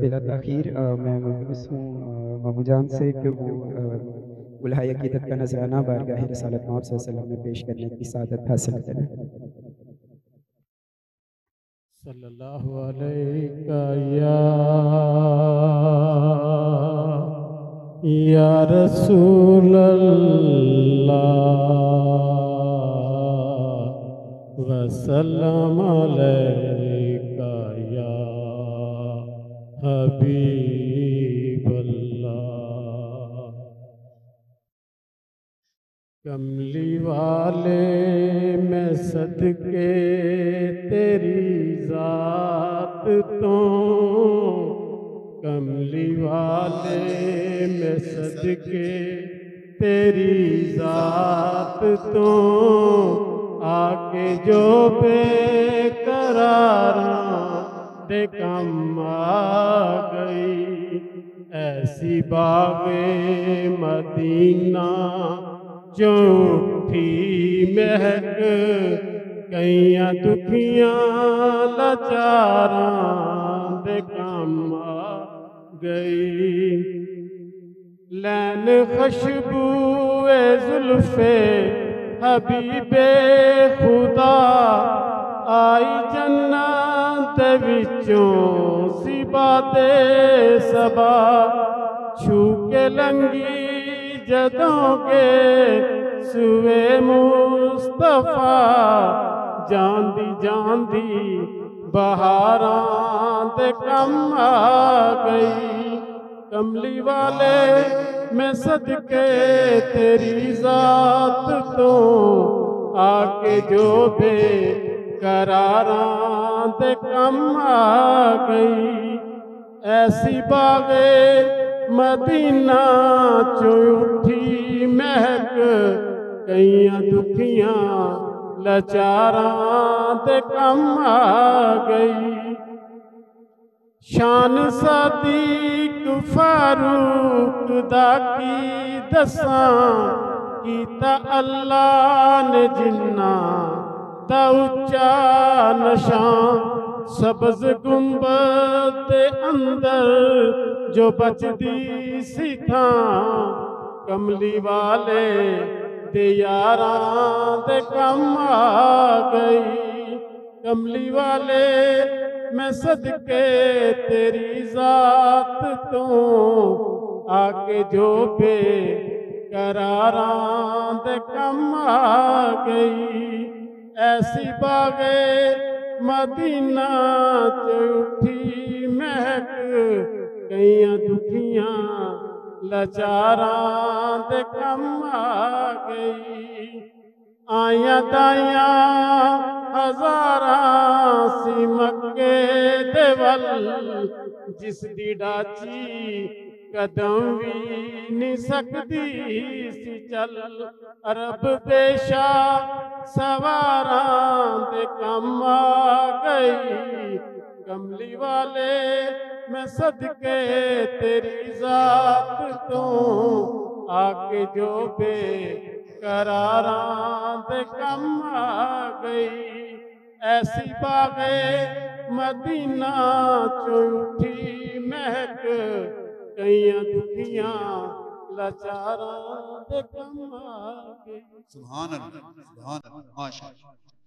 بلا تاخیر میں ملتمس ہوں مامو جان سے کہ وہ گلہا عقیدت کا نذرانہ بارگاہ رسالت محمد صلی اللہ علیہ وسلم میں پیش کرنے کی سعادت حاصل کریں صلی اللہ علیہ یا یا رسول اللہ، وسلم علیکہ حبیب اللہ۔ کملی والے، میں صدقے تیری ذات تو۔ کملی والے، میں صدقے تیری ذات تو۔ آکے جو بے قراراں دے کم آ گئی۔ ایسی باغ مدینہ جو اٹھی مہک کئیاں دکھیاں لچاراں دے کم آ گئی۔ لین خشبو زلف حبیب خدا وچوں سی باتیں سبا چھو کے لنگی جدوں کے سوے مصطفیٰ، جاندی جاندی بہاراں دے کم آ گئی۔ کملی والے، میں صدقے تیری ذات تو آکے جو بے قراراں دے کم آ گئی ایسی باغے مدینہ چو اٹھی مہک کئیاں دکھیاں لچاراں دے کم آ گئی شان صدیق فاروق دا کی دساں کیتا اللہ نے جنہ دا اچا نشان سبز گنبد اندر جو بچ دی سی تھاں کملی والے دے یاراں دے کم آ گئی کملی والے میں صدقے تیری ذات تو آکے جو بے قراراں دے کم آ گئی ایسی باغے مدینہ چوٹھی مہک کئیاں دکھیاں لچاراں دے کم آ گئی۔ آیاں دائیاں ہزاراں سی مکے دے ول جس دی ڈاچی قدم بھی نہیں سکتی سی چل عرب دیشا سواراں دے کم آ گئی کملی والے میں صدقے تیری ذات تو آکے جو بے قراراں دے کم آ گئی ایسی باغے مدینہ چو اٹھی مہک کئیاں دکھیاں لچاراں دے کم آ گئی سبحان اللہ سبحان اللہ ماشاء اللہ